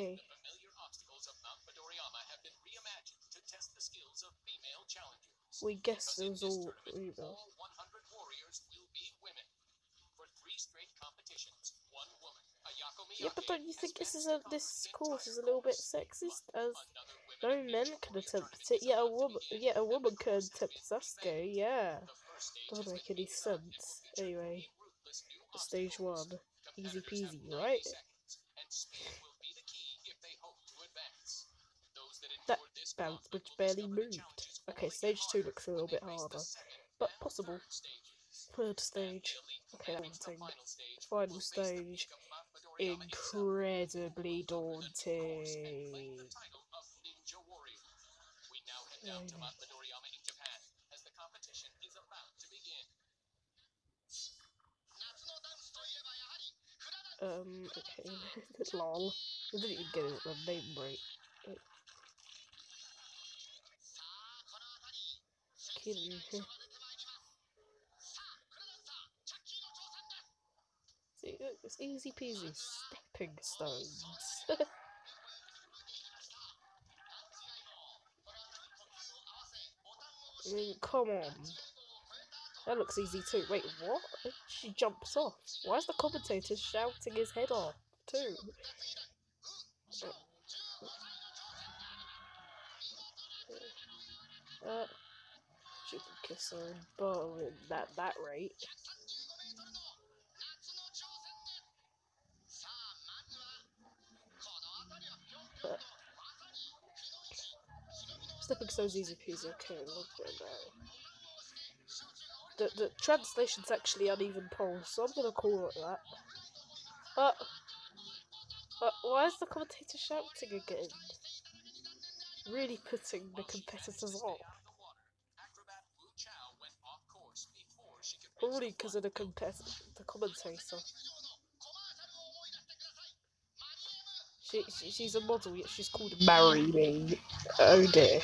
Okay. Familiar obstacles of Mount Midoriyama have been reimagined to test the skills of female challengers. We guess it was Because in this all tournament, all 100 warriors will be women. For three straight competitions, one woman, Ayako Yeah, but don't you think this is a this course is a little bit sexist as no men can attempt it, yet a woman yet a woman can attempt Sasuke, yeah. The first stage Doesn't make any beaten up and will sense. Anyway, three ruthless new stage one. Easy peasy, right? Bounce which barely moved. Okay, stage two looks a little bit harder, but possible. third stage. Okay, thing. final stage Incredibly daunting. Um, okay. Lol. I didn't even get it, the name right. Kidding me. See, look, it's easy peasy. Stepping stones. I mean, come on. That looks easy too. Wait, what? She jumps off. Why is the commentator shouting his head off too? Uh, she can kiss her butt at that that rate. But stepping stones easy peasy. Okay, look at that. The the translation's actually uneven pulse, so I'm gonna call it that. But, uh, why is the commentator shouting again? Really putting the competitors off. Acrobat Wu Chao went off course before she could reach Probably because of the the commentator. She, she she's a model, yet she's called Marry Me. Oh dear.